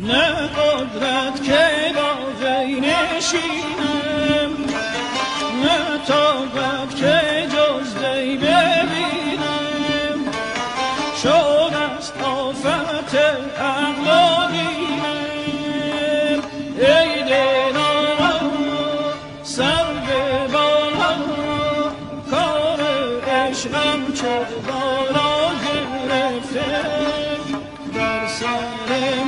نه قدرت که با وی نشینم نه طاقت که جز دی ببینم. شد است آفت عقل و دینم ای دلارم سر به بالا کار عشقم چه بالا گرفته. در سرم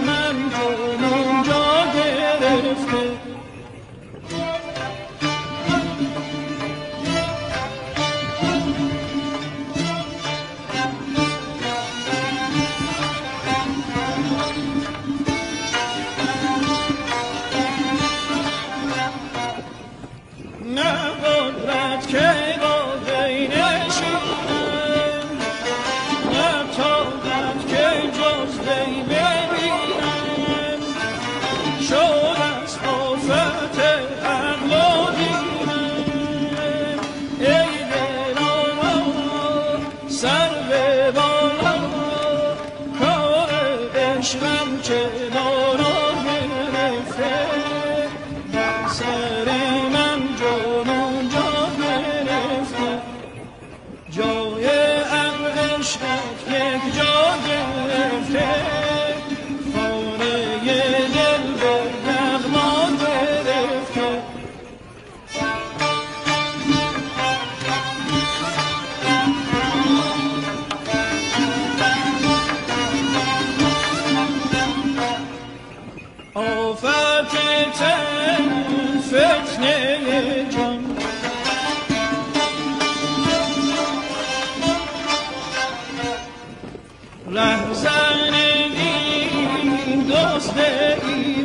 سر به بالا کار عشقم چه دارا گرفته سر آفت تن فتنه جان لحظه دین دوست ای